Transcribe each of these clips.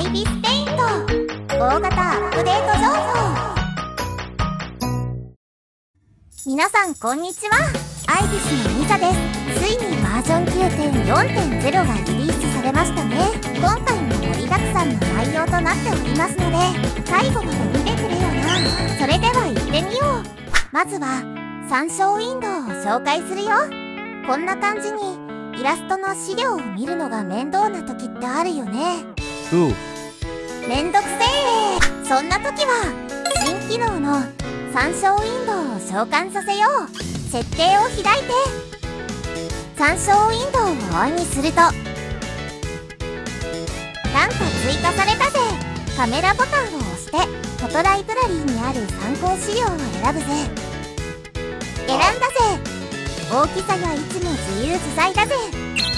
アイビスペイント大型アップデート情報皆さんこんにちは。アイビスのミサです。ついにバージョン9.4.0がリリースされましたね。今回も盛りだくさんの内容となっておりますので最後まで見てくれよなそれでは行ってみよう。まずは参照ウィンドウを紹介するよ。こんな感じにイラストの資料を見るのが面倒な時ってあるよね。うめんどくせえ。そんな時は新機能の参照ウィンドウを召喚させよう。設定を開いて。参照ウィンドウをオンにすると。なんか追加されたぜ。カメラボタンを押してフォトライブラリーにある参考資料を選ぶぜ。選んだぜ。大きさや位置も自由自在だぜ。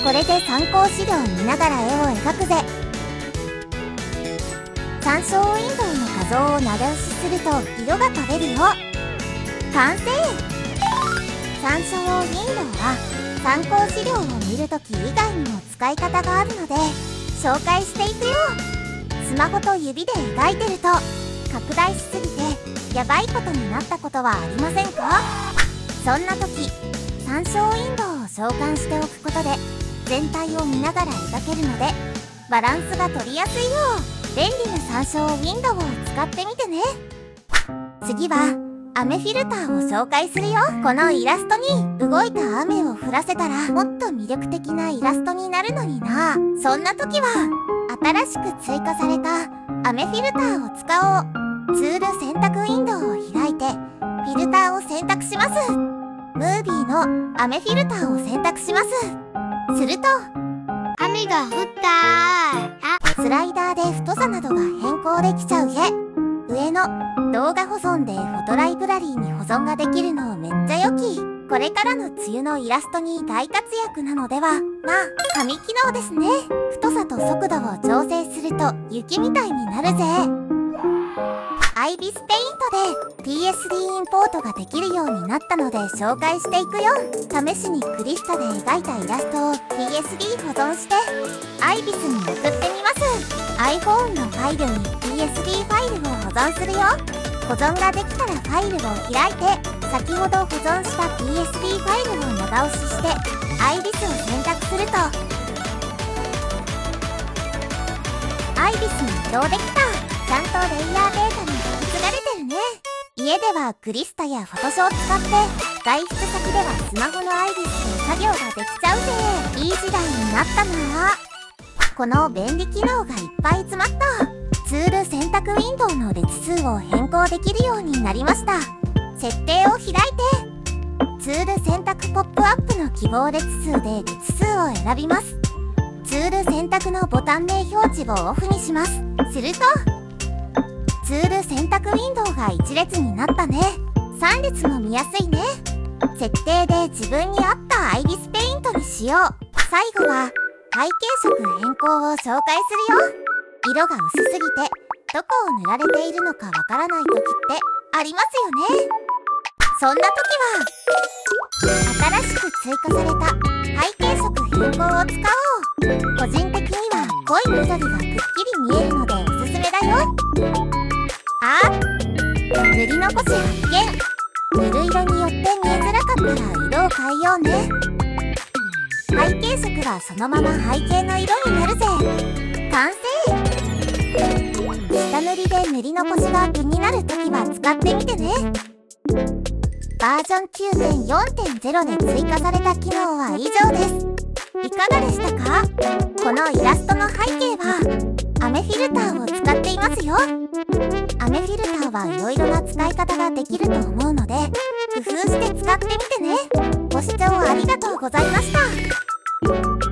これで参考資料を見ながら絵を描くぜ。参照ウィンドウの画像を長押しすると色が取れるよ。完成。参照ウィンドウは参考資料を見るとき以外にも使い方があるので紹介していくよ。スマホと指で描いてると拡大しすぎてやばいことになったことはありませんか？そんな時参照ウィンドウを召喚しておくことで全体を見ながら描けるのでバランスが取りやすいよ。う便利な参照ウィンドウを使ってみてね。次は雨フィルターを紹介するよ。このイラストに動いた雨を降らせたらもっと魅力的なイラストになるのにな。そんな時は新しく追加された雨フィルターを使おう。ツール選択ウィンドウを開いてフィルターを選択します。ムービーの雨フィルターを選択します。すると雨が降ったあスライダーで太さなどが変更できちゃうへ上の動画保存でフォトライブラリーに保存ができるのめっちゃ良き。これからの梅雨のイラストに大活躍なのでは。まあ神機能ですね。太さと速度を調整すると雪みたいになるぜ。イビスペイントで PSD インポートができるようになったので紹介していくよ。試しにクリスタで描いたイラストを PSD 保存してアイビスに送ってみます。iPhone のファイルに PSD ファイルを保存するよ。保存ができたらファイルを開いて先ほど保存した PSD ファイルを長押ししてアイビスを選択すると。アイビスに移動できた。ちゃんとレイヤーデータにね。家ではクリスタやフォトショーを使って外出先ではスマホのアイビスで作業ができちゃうぜ。いい時代になったな。この便利機能がいっぱい詰まった。ツール選択ウィンドウの列数を変更できるようになりました。設定を開いて。ツール選択ポップアップの希望列数で列数を選びます。ツール選択のボタン名表示をオフにします。すると。ツール選択ウィンが1列になったね。3列も見やすいね。設定で自分に合ったアイビスペイントにしよう。最後は背景色変更を紹介するよ。色が薄すぎてどこを塗られているのかわからない時ってありますよね。そんな時は新しく追加された背景色変更を使おう。個人的には濃い緑がくっきり見えるのでおすすめだよ。あ塗り残し発見塗る色によって見えづらかったら色を変えようね。背景色はそのまま背景の色になるぜ。完成。下塗りで塗り残しが気になるときは使ってみてね。バージョン9.4.0で追加された機能は以上です。いかがでしたか？このイラストの背景は雨フィルターを使っていますよ。雨フィルターはいろいろな使い方ができると思うので工夫して使ってみてね。ご視聴ありがとうございました。